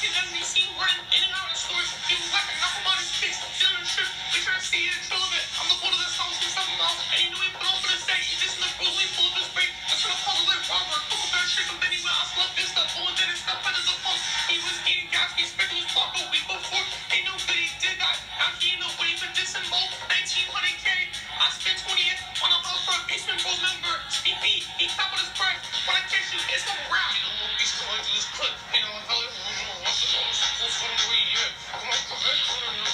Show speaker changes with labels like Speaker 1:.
Speaker 1: I never be running in and out of stores. You like a narcotic fix, stealing shit. We try to see it, chill of it. I'm the one of this house with something else. And you know we put on for the state. You just in the brutally full of his break. That's gonna call the lit robber. Couple bear but then he went, I slept this of dead and stuff. Under the pump. He was eating gas, he spent his block a week before. Ain't no good he did that. Now he ain't no way for this more. 1900k. I spent 20th on a house for a basement bro member. EP, he top of his price. When I catch you, it's gonna rap. You know, he's going to this clip. You know, how